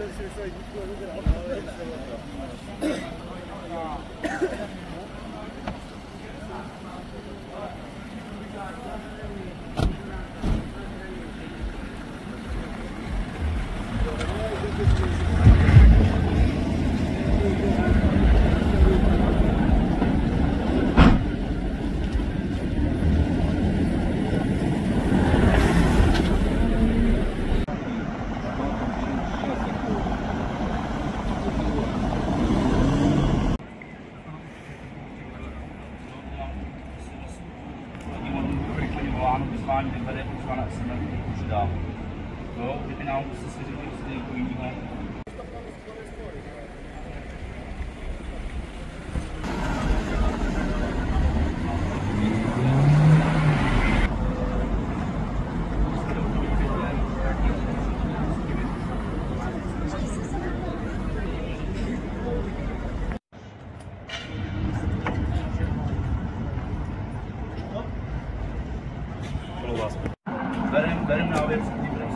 Спасибо, что вы не vyvoláno vyzvání vyvede poslanec Semeru už dál. Jo, kdyby nám se svěřili něco jako jiného, berem, berem na věc, kdy budeme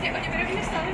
Нет, они перевели столы.